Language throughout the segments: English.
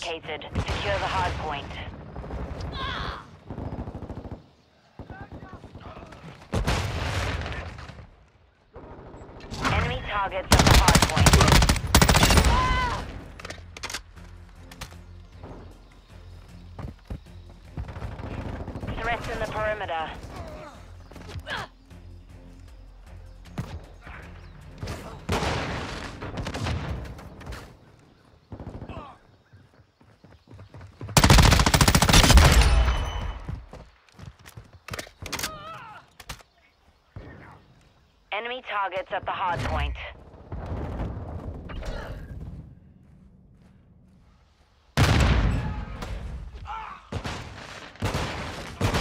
Located. Secure the hard point. Enemy targets at the hard point. Threats in the perimeter. Enemy targets at the hard point.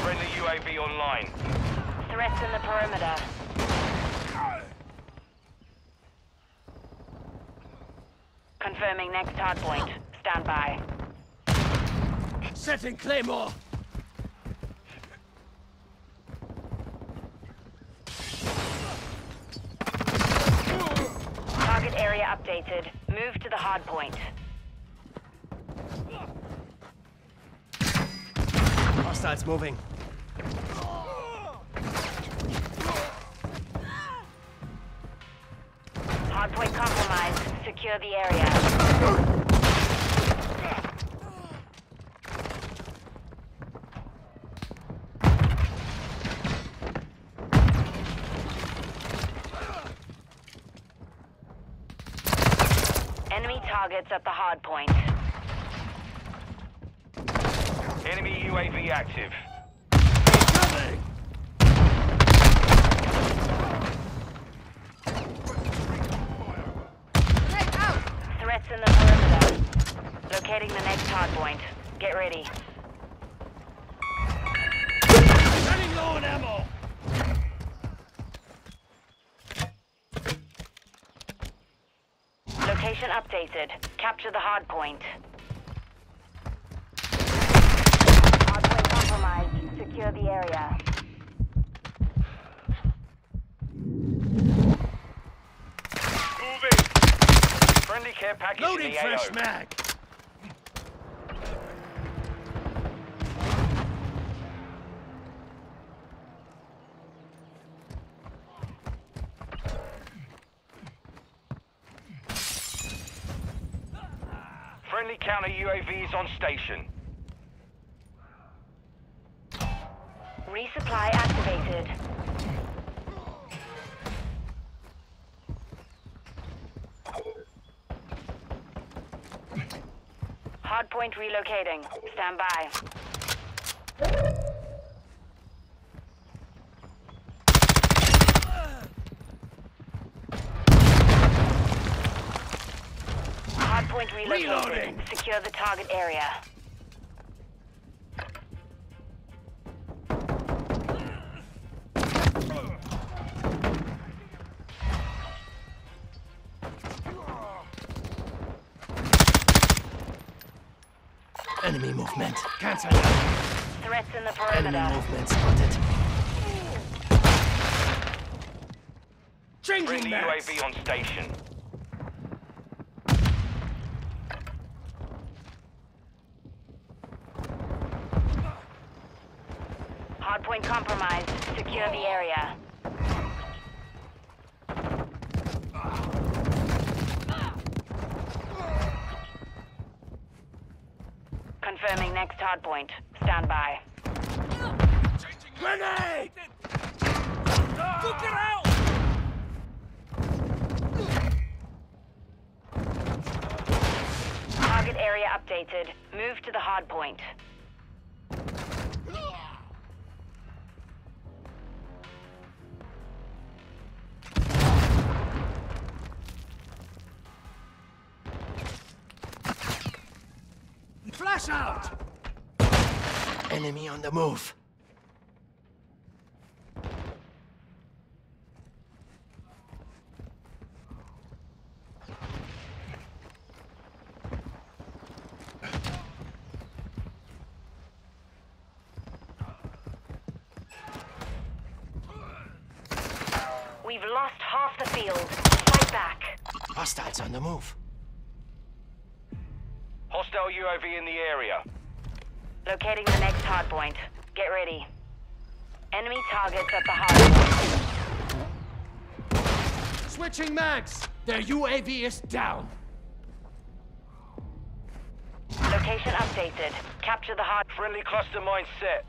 Friendly UAV online. Threats in the perimeter. Confirming next hard point. Stand by. Setting Claymore! Target area updated. Move to the hard point. Hostiles moving. Hard point compromised. Secure the area. Enemy targets at the hard point. Enemy UAV active. Threats in the perimeter. Locating the next hard point. Get ready. Running low on ammo! Location updated. Capture the hard point. Hard point compromised. Secure the area. Moving. Friendly care package Loading in the fresh AO. mag! Friendly counter UAVs on station. Resupply activated. Hardpoint relocating. Stand by. Hardpoint relocated. Reloading. Secure the target area. Enemy movement. Cancel. Threats in the Enemy movement spotted. Changing Friendly mags. UAV on station. Hardpoint compromised. Secure the area. Confirming next hardpoint. Stand by. Grenade! Look out! Target area updated. Move to the hardpoint. Flash out! Enemy on the move. We've lost half the field. Fight back. Hostiles on the move. Hostile UAV in the area. Locating the next hard point. Get ready. Enemy targets at the hardpoint. Switching mags! Their UAV is down! Location updated. Capture the hard... Friendly cluster mine set.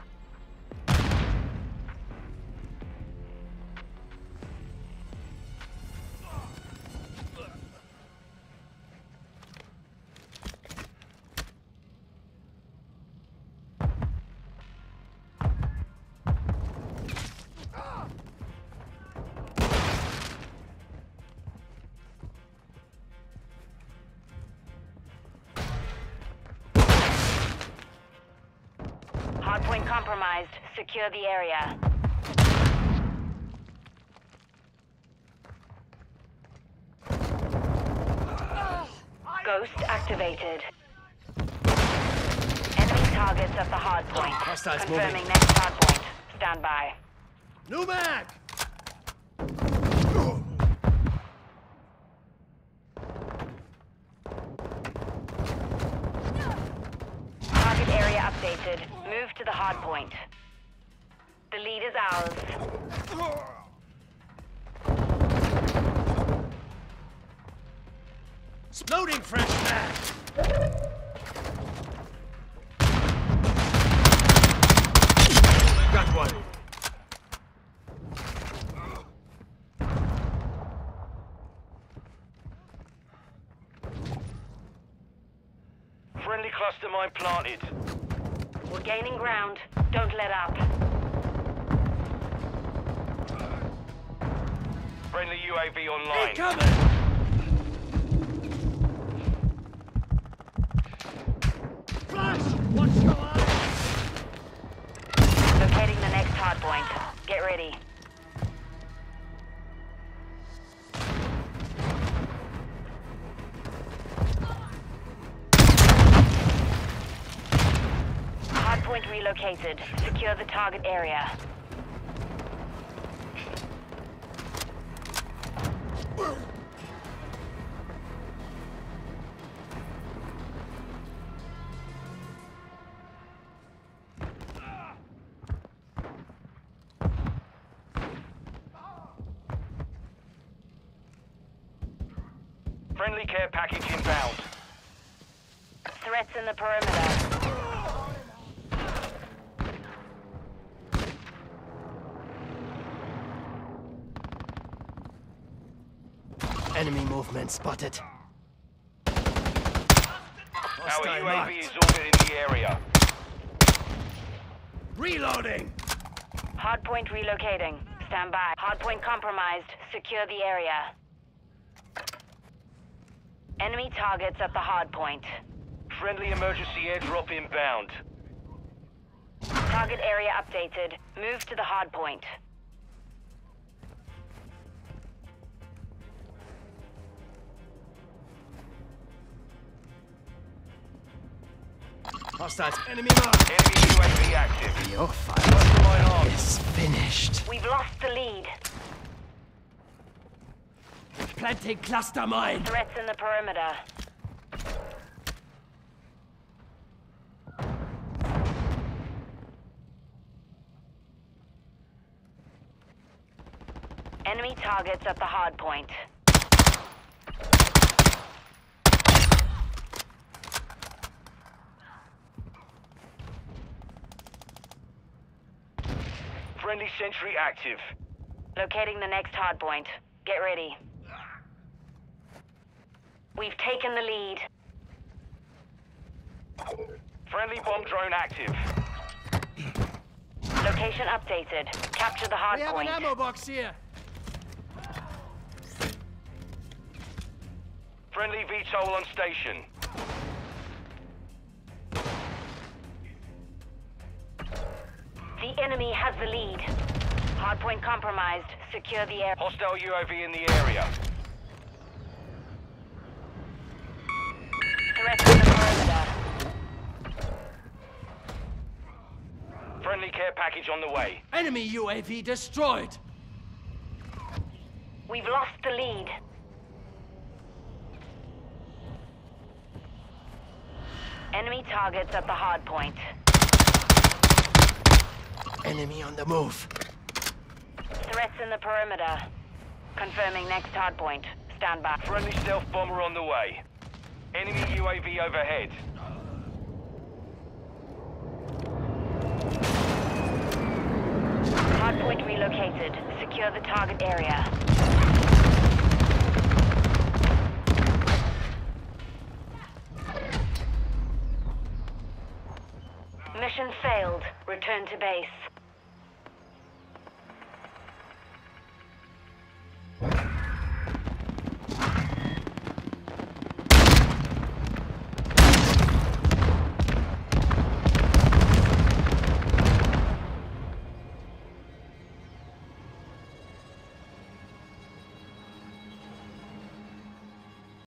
Compromised. Secure the area. Ghost activated. Enemy targets at the hardpoint. Hostiles Confirming moving. next hardpoint. Stand by. New mag! Updated. Move to the hard point. The lead is ours. Loading fresh mag! Got one. Friendly cluster mine planted. We're gaining ground. Don't let up. Friendly UAV online. Incoming! Flash! Watch your relocated. Secure the target area. Friendly care package inbound. Threats in the perimeter. Enemy movement spotted. Our Hostile UAV marked. is ordered in the area. Reloading! Hardpoint relocating. Stand by. Hardpoint compromised. Secure the area. Enemy targets at the hardpoint. Friendly emergency airdrop inbound. Target area updated. Move to the hardpoint. Hostiles. Enemy marked. Enemy UAV active. Your fight Cluster mine armed. is finished. We've lost the lead. Planting cluster mine. Threats in the perimeter. Enemy targets at the hardpoint. Friendly sentry active. Locating the next hardpoint. Get ready. We've taken the lead. Friendly bomb drone active. Location updated. Capture the hardpoint. We have an ammo box here. Friendly VTOL on station. The enemy has the lead. Hardpoint compromised. Secure the air. Hostile UAV in the area. Threats in the perimeter. Friendly care package on the way. Enemy UAV destroyed. We've lost the lead. Enemy targets at the hard point. Enemy on the move. Threats in the perimeter. Confirming next hard point. Stand by. Friendly stealth bomber on the way. Enemy UAV overhead. Hard point relocated. Secure the target area. Mission failed. Return to base.